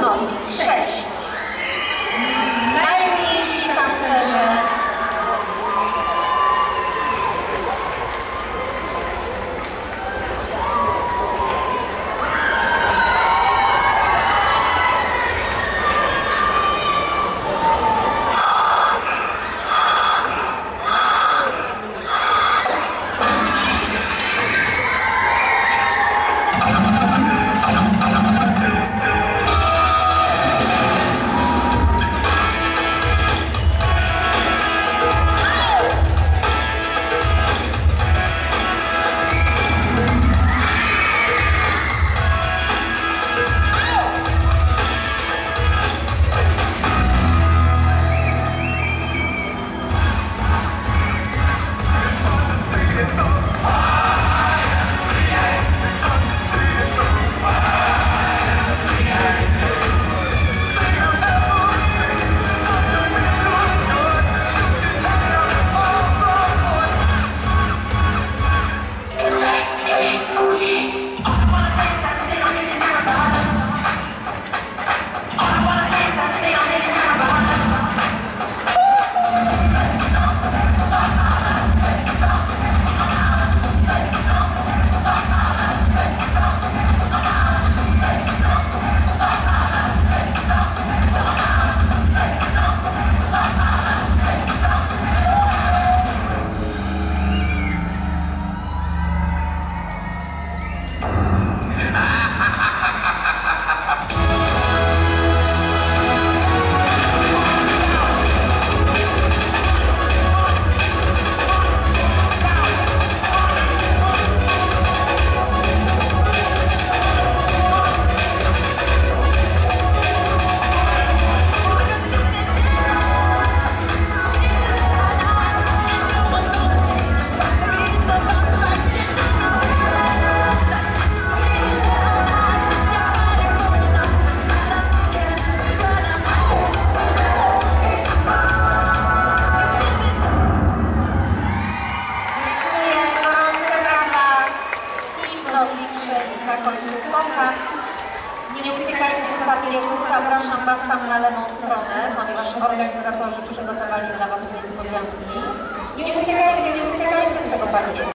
好，谢谢。Nie uciekajcie z papierku, zapraszam Was tam na lewą stronę, ponieważ organizatorzy przygotowali dla Was niespodzianki. Nie uciekajcie, nie uciekajcie z tego parkietu.